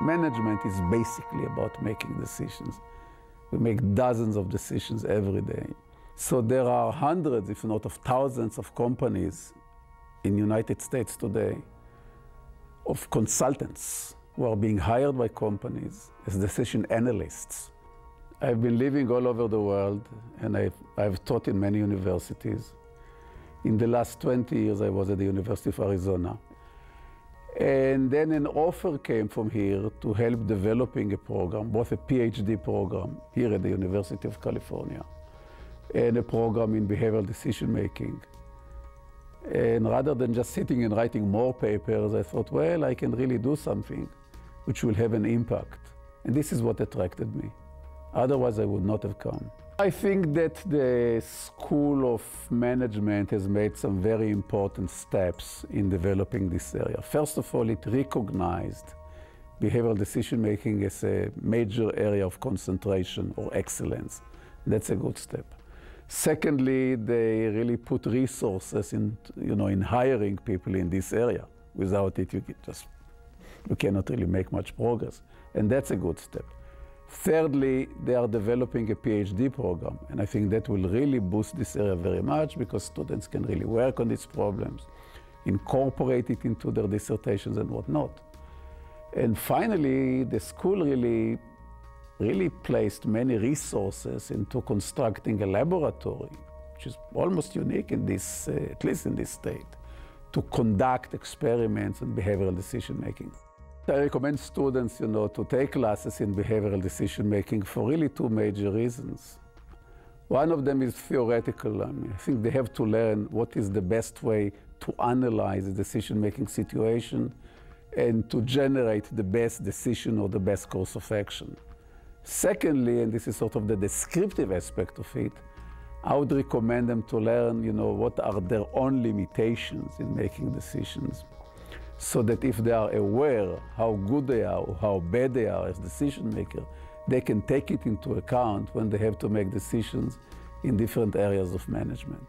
Management is basically about making decisions. We make dozens of decisions every day. So there are hundreds, if not of thousands, of companies in the United States today of consultants who are being hired by companies as decision analysts. I've been living all over the world and I've, I've taught in many universities. In the last 20 years, I was at the University of Arizona. And then an offer came from here to help developing a program, both a PhD program here at the University of California and a program in behavioral decision making. And rather than just sitting and writing more papers, I thought, well, I can really do something which will have an impact. And this is what attracted me. Otherwise, I would not have come. I think that the School of Management has made some very important steps in developing this area. First of all, it recognized behavioral decision making as a major area of concentration or excellence. That's a good step. Secondly, they really put resources in, you know, in hiring people in this area. Without it, you just you cannot really make much progress, and that's a good step. Thirdly, they are developing a PhD program, and I think that will really boost this area very much because students can really work on these problems, incorporate it into their dissertations and whatnot. And finally, the school really, really placed many resources into constructing a laboratory, which is almost unique in this, uh, at least in this state, to conduct experiments in behavioral decision making. I recommend students, you know, to take classes in behavioral decision making for really two major reasons. One of them is theoretical. I, mean, I think they have to learn what is the best way to analyze a decision making situation and to generate the best decision or the best course of action. Secondly, and this is sort of the descriptive aspect of it, I would recommend them to learn, you know, what are their own limitations in making decisions so that if they are aware how good they are or how bad they are as decision maker, they can take it into account when they have to make decisions in different areas of management.